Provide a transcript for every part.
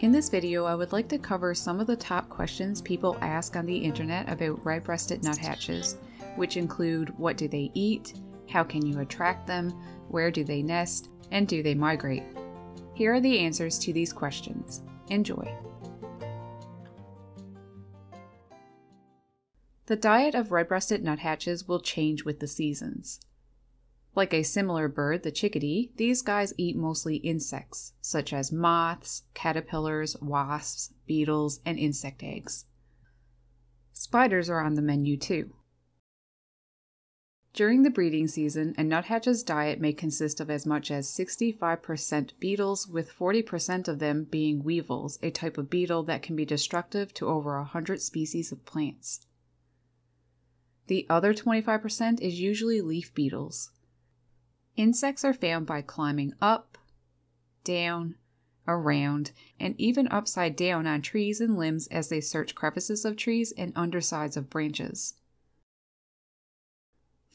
In this video, I would like to cover some of the top questions people ask on the internet about red-breasted nuthatches, which include what do they eat, how can you attract them, where do they nest, and do they migrate? Here are the answers to these questions. Enjoy! The diet of red-breasted nuthatches will change with the seasons. Like a similar bird, the chickadee, these guys eat mostly insects, such as moths, caterpillars, wasps, beetles, and insect eggs. Spiders are on the menu too. During the breeding season, a nuthatch's diet may consist of as much as 65% beetles, with 40% of them being weevils, a type of beetle that can be destructive to over 100 species of plants. The other 25% is usually leaf beetles. Insects are found by climbing up, down, around, and even upside down on trees and limbs as they search crevices of trees and undersides of branches.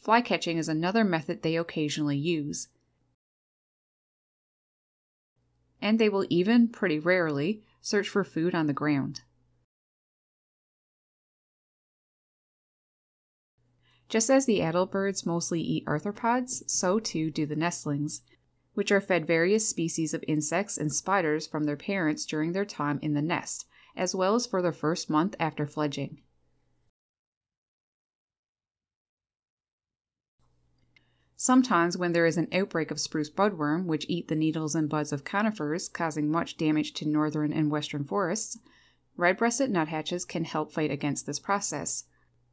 Flycatching is another method they occasionally use. And they will even, pretty rarely, search for food on the ground. Just as the adult birds mostly eat arthropods, so too do the nestlings, which are fed various species of insects and spiders from their parents during their time in the nest, as well as for the first month after fledging. Sometimes, when there is an outbreak of spruce budworm, which eat the needles and buds of conifers, causing much damage to northern and western forests, red breasted nuthatches can help fight against this process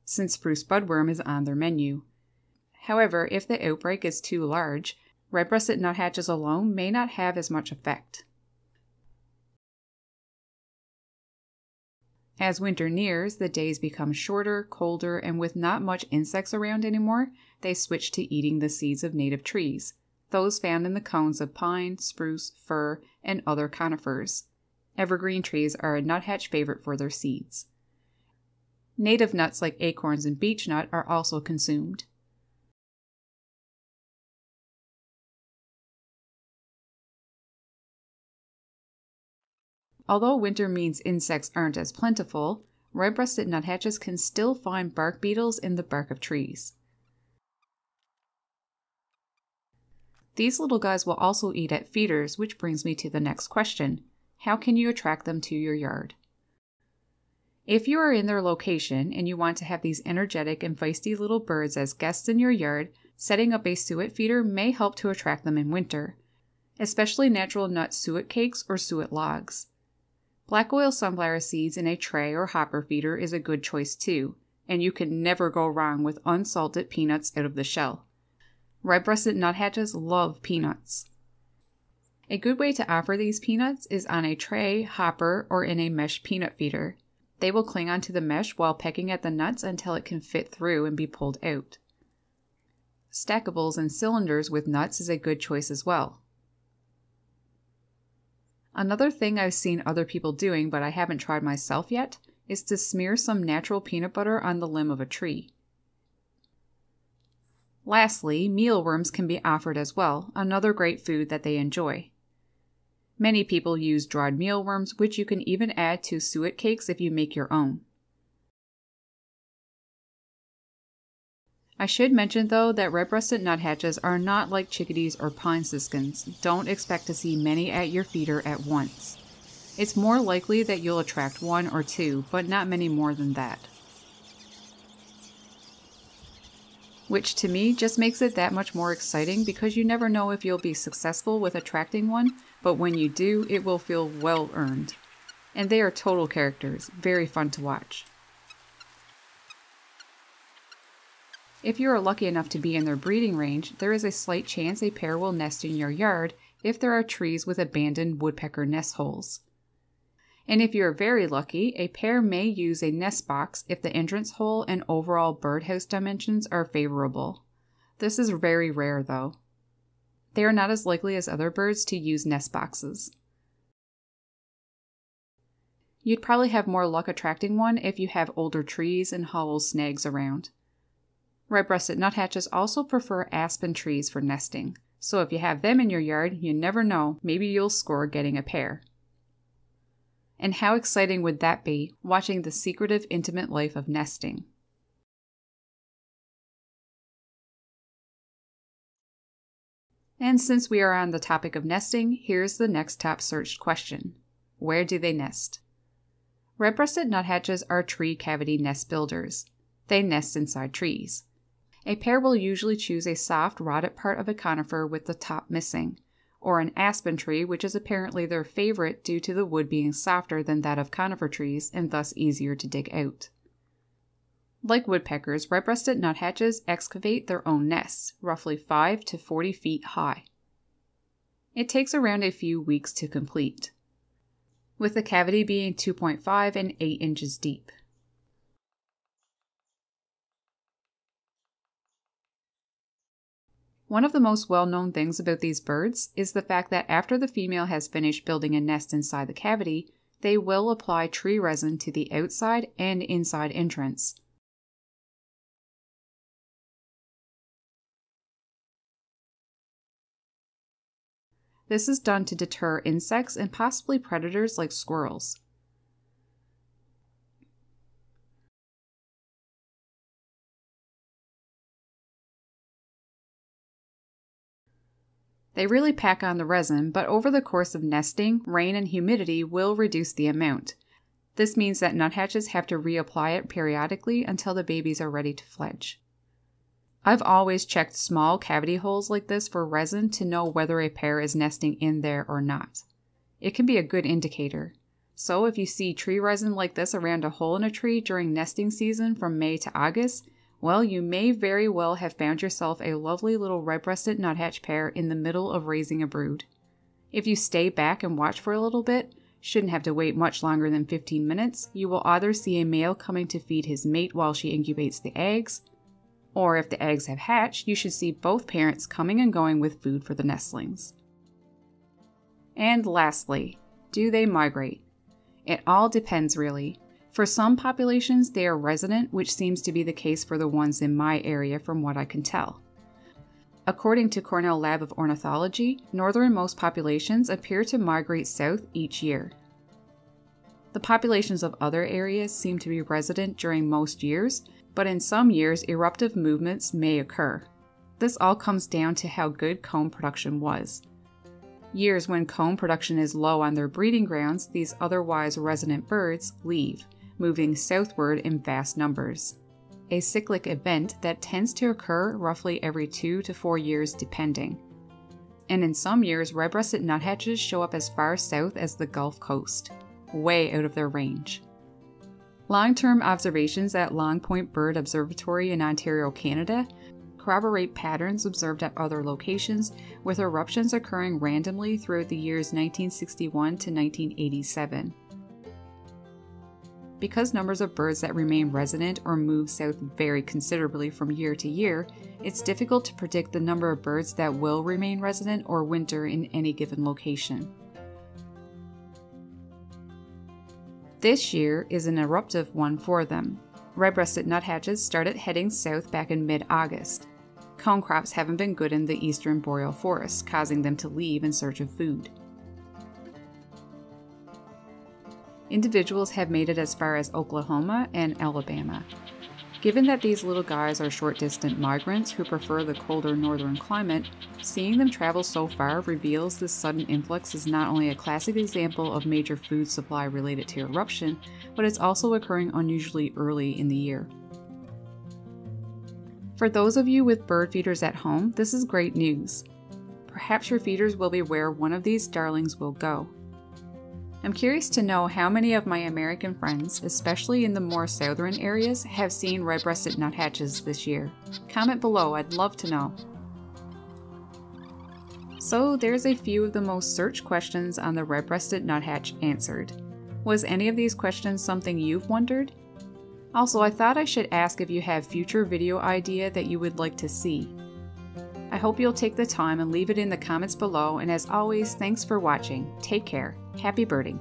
since spruce budworm is on their menu. However, if the outbreak is too large, red breasted nuthatches alone may not have as much effect. As winter nears, the days become shorter, colder, and with not much insects around anymore, they switch to eating the seeds of native trees, those found in the cones of pine, spruce, fir, and other conifers. Evergreen trees are a nuthatch favorite for their seeds. Native nuts like acorns and beechnut are also consumed. Although winter means insects aren't as plentiful, red-breasted nuthatches can still find bark beetles in the bark of trees. These little guys will also eat at feeders, which brings me to the next question. How can you attract them to your yard? If you are in their location and you want to have these energetic and feisty little birds as guests in your yard, setting up a suet feeder may help to attract them in winter, especially natural nut suet cakes or suet logs. Black oil sunflower seeds in a tray or hopper feeder is a good choice too, and you can never go wrong with unsalted peanuts out of the shell. Red breasted nuthatches love peanuts. A good way to offer these peanuts is on a tray, hopper, or in a mesh peanut feeder. They will cling onto the mesh while pecking at the nuts until it can fit through and be pulled out. Stackables and cylinders with nuts is a good choice as well. Another thing I've seen other people doing but I haven't tried myself yet is to smear some natural peanut butter on the limb of a tree. Lastly, mealworms can be offered as well, another great food that they enjoy. Many people use dried mealworms, which you can even add to suet cakes if you make your own. I should mention though that red-breasted nuthatches are not like chickadees or pine siskins. Don't expect to see many at your feeder at once. It's more likely that you'll attract one or two, but not many more than that. Which to me just makes it that much more exciting because you never know if you'll be successful with attracting one but when you do, it will feel well earned. And they are total characters, very fun to watch. If you are lucky enough to be in their breeding range, there is a slight chance a pair will nest in your yard if there are trees with abandoned woodpecker nest holes. And if you are very lucky, a pair may use a nest box if the entrance hole and overall birdhouse dimensions are favorable. This is very rare though. They are not as likely as other birds to use nest boxes. You'd probably have more luck attracting one if you have older trees and hollow snags around. Red-breasted nuthatches also prefer aspen trees for nesting, so if you have them in your yard, you never know, maybe you'll score getting a pair. And how exciting would that be, watching the secretive, intimate life of nesting? And since we are on the topic of nesting, here's the next top searched question Where do they nest? Red breasted nuthatches are tree cavity nest builders. They nest inside trees. A pair will usually choose a soft, rotted part of a conifer with the top missing, or an aspen tree, which is apparently their favorite due to the wood being softer than that of conifer trees and thus easier to dig out. Like woodpeckers, red breasted nuthatches excavate their own nests, roughly 5 to 40 feet high. It takes around a few weeks to complete, with the cavity being 2.5 and 8 inches deep. One of the most well known things about these birds is the fact that after the female has finished building a nest inside the cavity, they will apply tree resin to the outside and inside entrance This is done to deter insects and possibly predators like squirrels. They really pack on the resin, but over the course of nesting, rain and humidity will reduce the amount. This means that nuthatches have to reapply it periodically until the babies are ready to fledge. I've always checked small cavity holes like this for resin to know whether a pair is nesting in there or not. It can be a good indicator. So if you see tree resin like this around a hole in a tree during nesting season from May to August, well, you may very well have found yourself a lovely little red-breasted nuthatch pair in the middle of raising a brood. If you stay back and watch for a little bit, shouldn't have to wait much longer than 15 minutes, you will either see a male coming to feed his mate while she incubates the eggs, or if the eggs have hatched, you should see both parents coming and going with food for the nestlings. And lastly, do they migrate? It all depends, really. For some populations, they are resident, which seems to be the case for the ones in my area from what I can tell. According to Cornell Lab of Ornithology, northernmost populations appear to migrate south each year. The populations of other areas seem to be resident during most years, but in some years, eruptive movements may occur. This all comes down to how good cone production was. Years when cone production is low on their breeding grounds, these otherwise resident birds leave, moving southward in vast numbers. A cyclic event that tends to occur roughly every two to four years, depending. And in some years, red breasted nuthatches show up as far south as the Gulf Coast, way out of their range. Long term observations at Long Point Bird Observatory in Ontario, Canada, corroborate patterns observed at other locations, with eruptions occurring randomly throughout the years 1961 to 1987. Because numbers of birds that remain resident or move south vary considerably from year to year, it's difficult to predict the number of birds that will remain resident or winter in any given location. This year is an eruptive one for them. Red breasted nuthatches started heading south back in mid August. Cone crops haven't been good in the eastern boreal forests, causing them to leave in search of food. Individuals have made it as far as Oklahoma and Alabama. Given that these little guys are short distance migrants who prefer the colder northern climate, seeing them travel so far reveals this sudden influx is not only a classic example of major food supply related to eruption, but it's also occurring unusually early in the year. For those of you with bird feeders at home, this is great news. Perhaps your feeders will be where one of these darlings will go. I'm curious to know how many of my American friends, especially in the more southern areas, have seen red breasted nuthatches this year. Comment below, I'd love to know. So, there's a few of the most searched questions on the red breasted nuthatch answered. Was any of these questions something you've wondered? Also, I thought I should ask if you have future video idea that you would like to see. I hope you'll take the time and leave it in the comments below, and as always, thanks for watching. Take care. Happy birding!